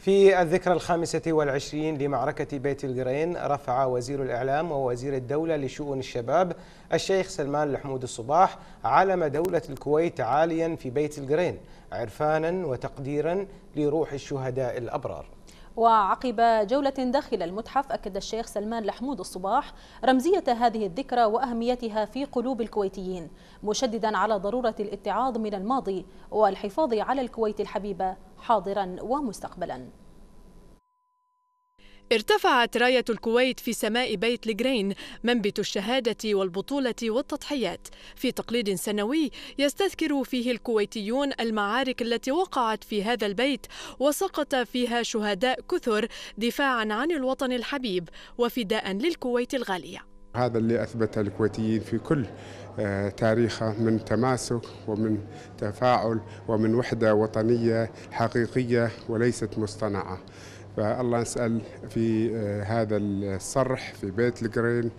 في الذكرى الخامسة والعشرين لمعركة بيت القرين رفع وزير الإعلام ووزير الدولة لشؤون الشباب الشيخ سلمان الحمود الصباح علم دولة الكويت عاليا في بيت القرين عرفانا وتقديرا لروح الشهداء الأبرار. وعقب جولة داخل المتحف أكد الشيخ سلمان لحمود الصباح رمزية هذه الذكرى وأهميتها في قلوب الكويتيين مشددا على ضرورة الاتعاظ من الماضي والحفاظ على الكويت الحبيبة حاضرا ومستقبلا. ارتفعت راية الكويت في سماء بيت الجرين منبت الشهادة والبطولة والتضحيات. في تقليد سنوي يستذكر فيه الكويتيون المعارك التي وقعت في هذا البيت وسقط فيها شهداء كثر دفاعا عن الوطن الحبيب وفداء للكويت الغالية. هذا اللي أثبت الكويتيين في كل آه، تاريخه من تماسك ومن تفاعل ومن وحدة وطنية حقيقية وليست مصطنعة. فالله نسأل في آه، هذا الصرح في بيت القرين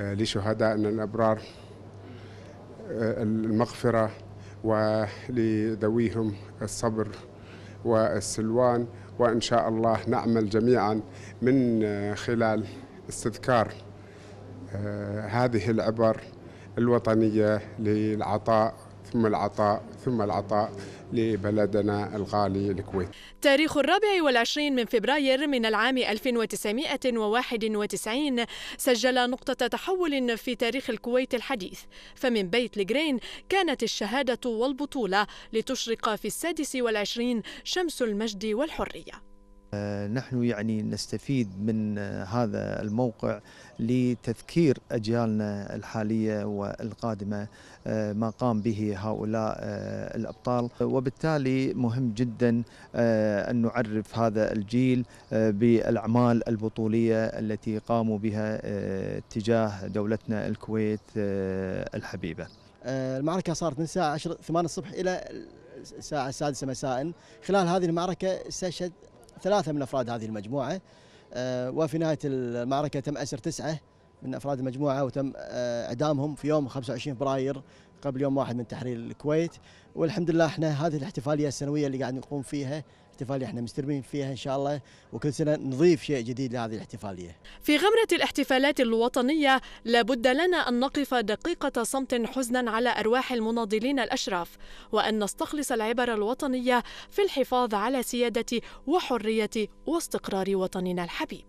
آه، لشهدائنا الأبرار آه، المغفرة ولذويهم الصبر والسلوان وإن شاء الله نعمل جميعا من خلال استذكار هذه العبر الوطنية للعطاء ثم العطاء ثم العطاء لبلدنا الغالي الكويت. تاريخ الرابع والعشرين من فبراير من العام 1991 سجل نقطة تحول في تاريخ الكويت الحديث. فمن بيت الجرين كانت الشهادة والبطولة لتشرق في السادس والعشرين شمس المجد والحرية. نحن يعني نستفيد من آه، هذا الموقع لتذكير أجيالنا الحالية والقادمة آه، ما قام به هؤلاء الأبطال. وبالتالي مهم جدا أن نعرف هذا الجيل بالأعمال البطولية التي قاموا بها تجاه دولتنا الكويت الحبيبة. المعركة صارت من الساعة 10 8 الصبح إلى الساعة السادسة مساء. خلال هذه المعركة استشهد ثلاثة من أفراد هذه المجموعة. آه، وفي نهاية المعركة تم أسر تسعة. من أفراد المجموعة وتم آه، إعدامهم في يوم 25 فبراير قبل يوم واحد من تحرير الكويت والحمد لله إحنا هذه الاحتفالية السنوية اللي قاعد نقوم فيها احتفالية إحنا مستربين فيها إن شاء الله وكل سنة نضيف شيء جديد لهذه الاحتفالية. في غمرة الاحتفالات الوطنية لابد لنا أن نقف دقيقة صمت حزنا على أرواح المناضلين الأشراف وأن نستخلص العبر الوطنية في الحفاظ على سيادة وحرية واستقرار وطننا الحبيب.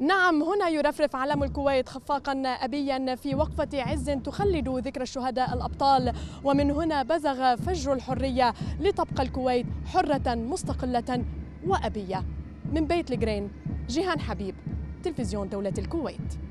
نعم هنا يرفرف علم الكويت خفاقا أبيا في وقفة عز تخلد ذكر الشهداء الأبطال. ومن هنا بزغ فجر الحرية لتبقى الكويت حرة مستقلة وأبية. من بيت الجرين جيهان حبيب تلفزيون دولة الكويت.